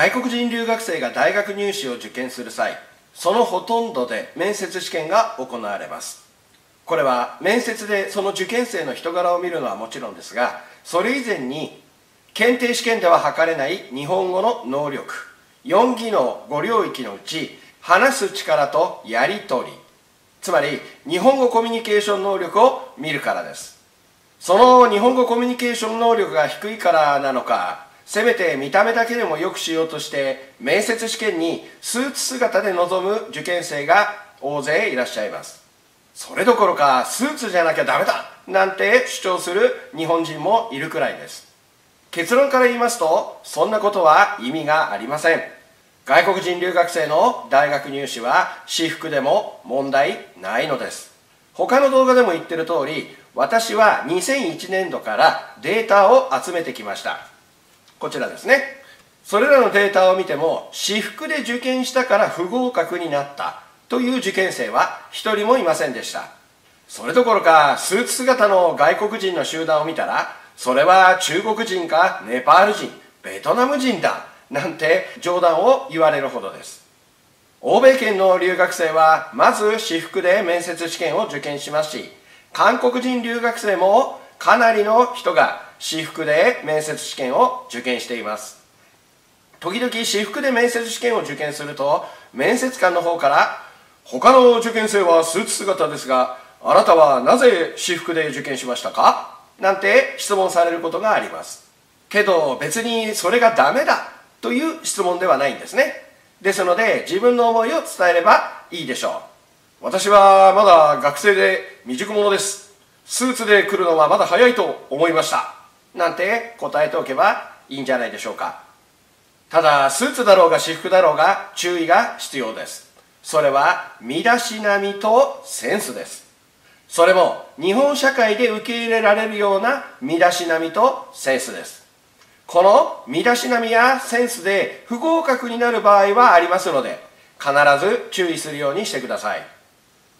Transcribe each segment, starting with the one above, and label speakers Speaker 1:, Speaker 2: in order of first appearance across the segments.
Speaker 1: 外国人留学生が大学入試を受験する際そのほとんどで面接試験が行われます。これは面接でその受験生の人柄を見るのはもちろんですがそれ以前に検定試験では測れない日本語の能力4技能5領域のうち話す力とやり取りつまり日本語コミュニケーション能力を見るからです。その日本語コミュニケーション能力が低いからなのかせめて見た目だけでも良くしようとして面接試験にスーツ姿で臨む受験生が大勢いらっしゃいます。それどころかスーツじゃなきゃダメだなんて主張する日本人もいるくらいです。結論から言いますとそんなことは意味がありません。外国人留学生の大学入試は私服でも問題ないのです。他の動画でも言ってる通り私は2001年度からデータを集めてきました。こちらですね。それらのデータを見ても私服で受験したから不合格になったという受験生は一人もいませんでした。それどころかスーツ姿の外国人の集団を見たらそれは中国人かネパール人ベトナム人だなんて冗談を言われるほどです。欧米圏の留学生はまず私服で面接試験を受験しますし韓国人留学生もかなりの人が私服で面接試験を受験しています。時々私服で面接試験を受験すると面接官の方から他の受験生はスーツ姿ですがあなたはなぜ私服で受験しましたか？なんて質問されることがあります。けど別にそれがダメだという質問ではないんですね。ですので自分の思いを伝えればいいでしょう。私はまだ学生で未熟者です。スーツで来るのはまだ早いと思いました。なんて答えておけばいいんじゃないでしょうか。ただスーツだろうが私服だろうが注意が必要です。それは身だしなみとセンスです。それも日本社会で受け入れられるような身だしなみとセンスです。この身だしなみやセンスで不合格になる場合はありますので必ず注意するようにしてください。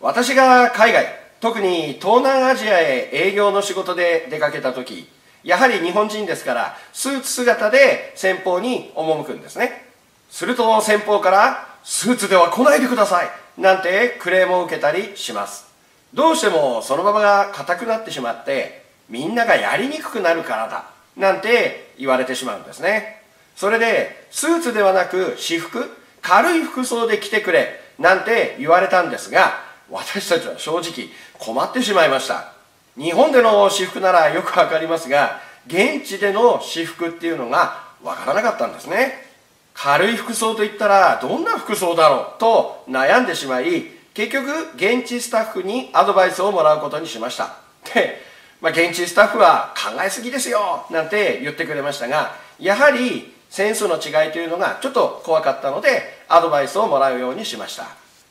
Speaker 1: 私が海外特に東南アジアへ営業の仕事で出かけた時やはり日本人ですからスーツ姿で先方に赴くんですね。すると先方からスーツでは来ないでくださいなんてクレームを受けたりします。どうしてもそのままが硬くなってしまってみんながやりにくくなるからだなんて言われてしまうんですね。それでスーツではなく私服軽い服装で来てくれなんて言われたんですが私たちは正直困ってしまいました。日本での私服ならよくわかりますが現地での私服っていうのがわからなかったんですね。軽い服装といったらどんな服装だろうと悩んでしまい結局現地スタッフにアドバイスをもらうことにしました。でまあ、現地スタッフは考えすぎですよなんて言ってくれましたがやはりセンスの違いというのがちょっと怖かったのでアドバイスをもらうようにしました。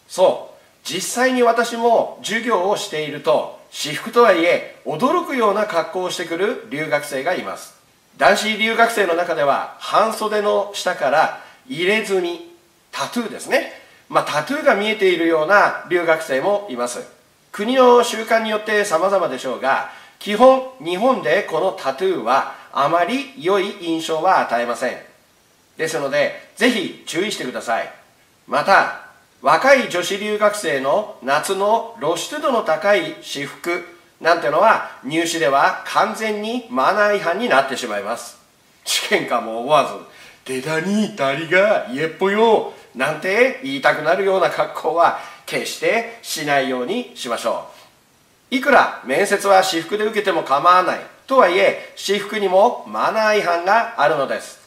Speaker 1: そう。実際に私も授業をしていると私服とはいえ驚くような格好をしてくる留学生がいます。男子留学生の中では半袖の下から入れ墨タトゥーですね。まあタトゥーが見えているような留学生もいます。国の習慣によって様々でしょうが基本日本でこのタトゥーはあまり良い印象は与えません。ですのでぜひ注意してください。また若い女子留学生の夏の露出度の高い私服なんてのは入試では完全にマナー違反になってしまいます。試験官も思わず「出だにたりが家っぽよ」なんて言いたくなるような格好は決してしないようにしましょう。いくら面接は私服で受けても構わない。とはいえ私服にもマナー違反があるのです。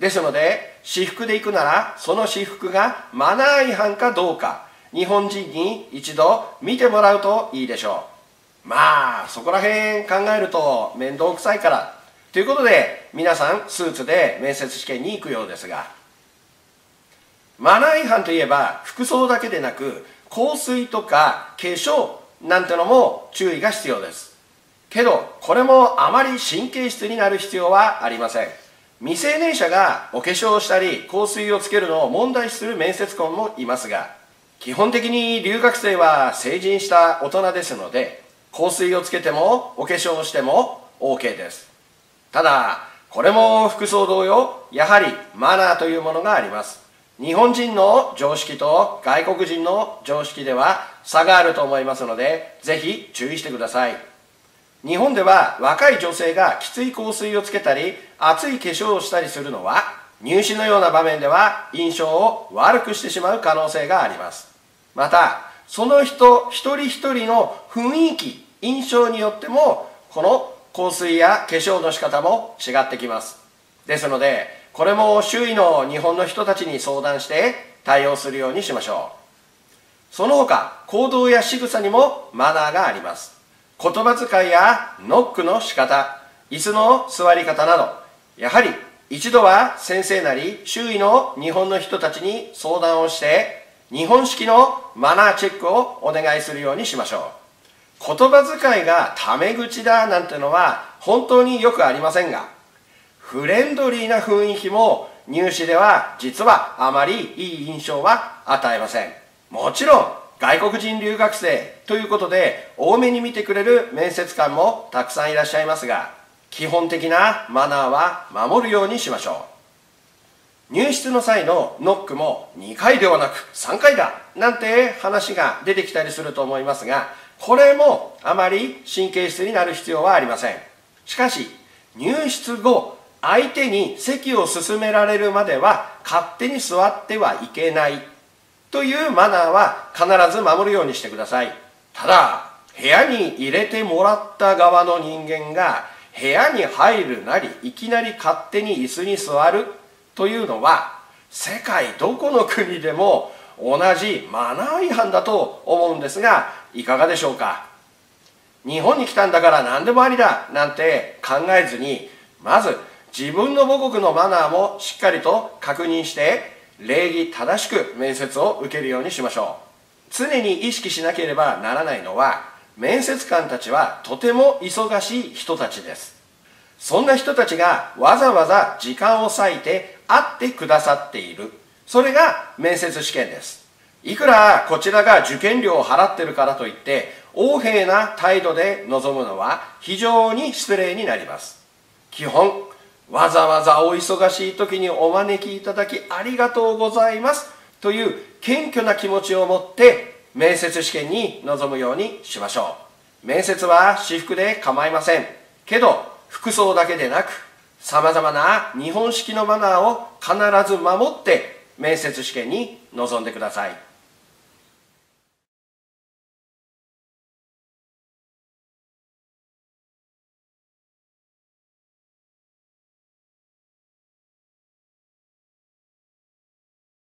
Speaker 1: ですので私服で行くならその私服がマナー違反かどうか日本人に一度見てもらうといいでしょう。まあそこら辺考えると面倒くさいから。ということで皆さんスーツで面接試験に行くようですがマナー違反といえば服装だけでなく香水とか化粧なんてのも注意が必要です。けどこれもあまり神経質になる必要はありません。未成年者がお化粧をしたり香水をつけるのを問題視する面接官もいますが基本的に留学生は成人した大人ですので香水をつけてもお化粧をしても OK です。ただこれも服装同様やはりマナーというものがあります。日本人の常識と外国人の常識では差があると思いますのでぜひ注意してください。日本では若い女性がきつい香水をつけたり熱い化粧をしたりするのは入試のような場面では印象を悪くしてしまう可能性があります。またその人一人一人の雰囲気印象によってもこの香水や化粧の仕方も違ってきます。ですのでこれも周囲の日本の人たちに相談して対応するようにしましょう。その他行動や仕草にもマナーがあります。言葉遣いやノックの仕方椅子の座り方などやはり一度は先生なり周囲の日本の人たちに相談をして日本式のマナーチェックをお願いするようにしましょう。言葉遣いがタメ口だなんてのは本当によくありませんがフレンドリーな雰囲気も入試では実はあまりいい印象は与えません。もちろん外国人留学生ということで多めに見てくれる面接官もたくさんいらっしゃいますが基本的なマナーは守るようにしましょう。入室の際のノックも2回ではなく3回だなんて話が出てきたりすると思いますがこれもあまり神経質になる必要はありません。しかし入室後相手に席を進められるまでは勝手に座ってはいけない。というマナーは必ず守るようにしてください。ただ部屋に入れてもらった側の人間が部屋に入るなりいきなり勝手に椅子に座るというのは世界どこの国でも同じマナー違反だと思うんですがいかがでしょうか？日本に来たんだから何でもありだなんて考えずにまず自分の母国のマナーもしっかりと確認して礼儀正しく面接を受けるようにしましょう。常に意識しなければならないのは面接官たちはとても忙しい人たちです。そんな人たちがわざわざ時間を割いて会ってくださっている。それが面接試験です。いくらこちらが受験料を払ってるからといって横柄な態度で臨むのは非常に失礼になります。基本わざわざお忙しい時にお招きいただきありがとうございます。という謙虚な気持ちを持って面接試験に臨むようにしましょう。面接は私服で構いません。けど服装だけでなくさまざまな日本式のマナーを必ず守って面接試験に臨んでください。